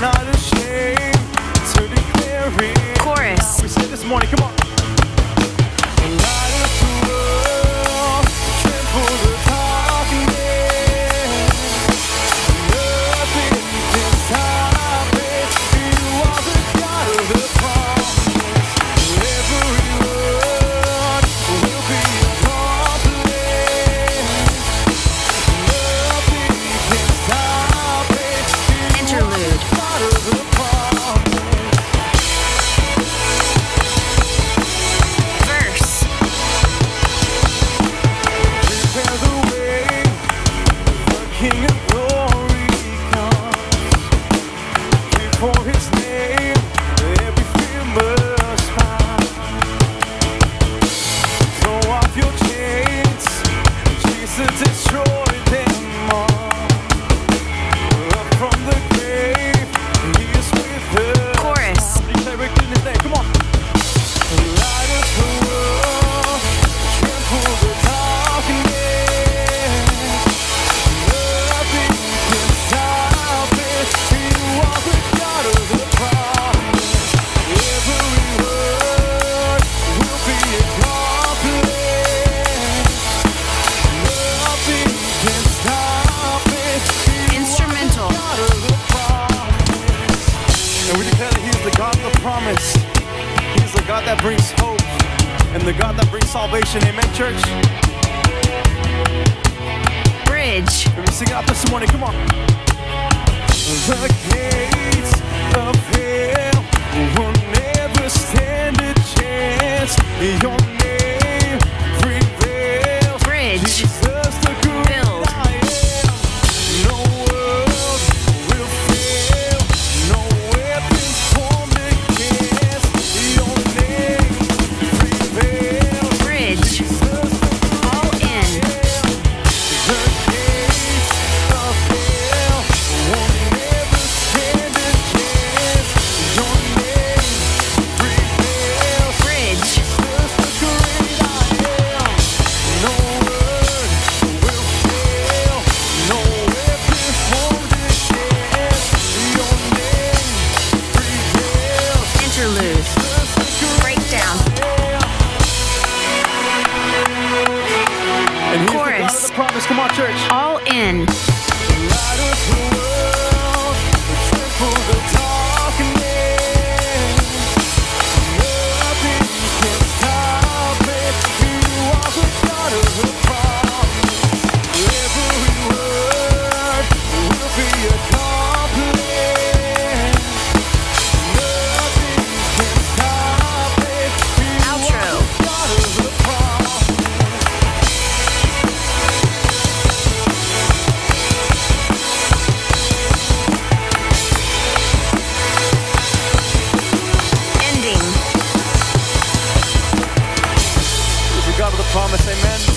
not ashamed to declare it. Chorus. Now we say this morning, come on. King of glory comes. His name, every fear must. Throw off your chains, Jesus destroy. promise. He's the God that brings hope and the God that brings salvation. Amen, church? Bridge. Let me sing out this morning? Come on. The gates of hell will never stand a chance. Come on, church. All in. promise. Amen.